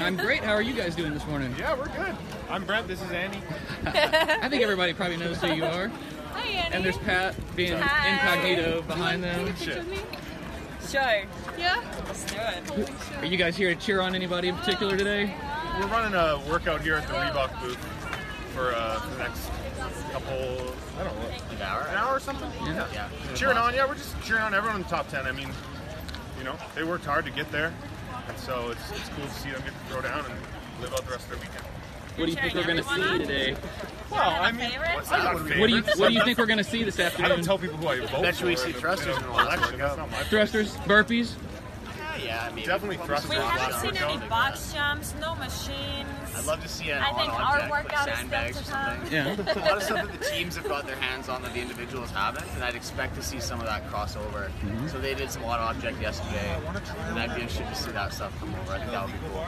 I'm great. How are you guys doing this morning? Yeah, we're good. I'm Brent. This is Annie. I think everybody probably knows who you are. Hi, Annie. And there's Pat being Hi. incognito behind them. Shit. Sure. Yeah. Let's do it. Are you guys here to cheer on anybody in particular today? We're running a workout here at the Reebok booth for, uh, for the next couple, I don't know, An hour? an hour or something. Yeah. Yeah. Cheering on, yeah. We're just cheering on everyone in the top ten. I mean, you know, they worked hard to get there, and so it's, it's cool to see them get to throw down and live out the rest of their weekend. What do you think we're going to see on? today? Well, I mean, favorite? I What do you. What do you think we're going to see this afternoon? I don't tell people who I vote Bet you we see thrusters in in the the election. That's workout. not my Thrusters, burpees. Yeah, yeah, maybe. Definitely Probably. We haven't seen any box jumps, no machines. I'd love to see an I think our object, workout like is sandbags still or to something. Yeah. A lot of stuff that the teams have got their hands on that the individuals haven't, and I'd expect to see some of that crossover. Mm-hmm. So they did some odd object yesterday, and I'd be interested to see that stuff come over. I think that would be cool.